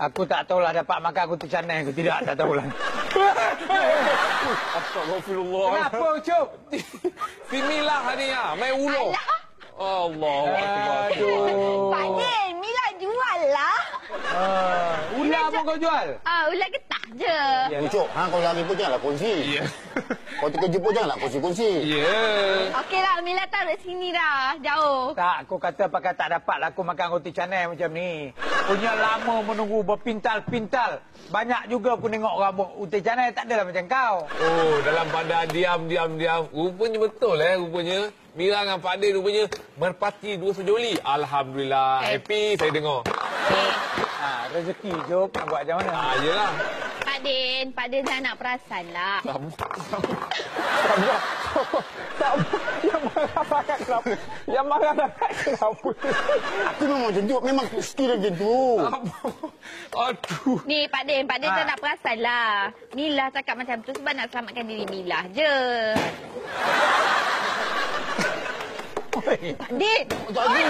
Aku tak tahulah dapat makan aku tercanai aku tidak tak tahulah. Astagfirullah. Kenapa Ucup? Si Mila ni ah, main ulo. Allah Akbar. Aduh. Pak Din, Mila jual lah. Ah, ular pun kau jual? Ah, ulat getah je. Ya. Ucok, ha, kau lari pun janganlah kongsi. Ya. Kau terkejut pun janganlah kongsi-kongsi. Ya. Okeylah, Mila taruh sini dah. Jauh. Tak, aku kata pakai tak dapat lah aku makan roti canai macam ni. Punya lama menunggu berpintal-pintal. Banyak juga aku tengok orang buat roti canai tak adalah macam kau. Oh, dalam pada diam, diam, diam. Rupanya betul eh, rupanya. Mira dengan Pak Din rupanya merpati dua sejoli. Alhamdulillah. Eh. Happy saya dengar. Eh, Ha, rezeki Jom nak buat macam mana? Ah, yelah. Pak Din, Pak Din dah nak perasan lah. Yang marah pakai kenapa? Yang marah pakai kenapa? Aku memang macam tu. Memang skill macam tu. Aduh. Ni Pak Din, Pak Din Ha. dah nak perasan lah. Mila cakap macam tu sebab nak selamatkan diri Mila je. Pak Din! Tak. Pak Din!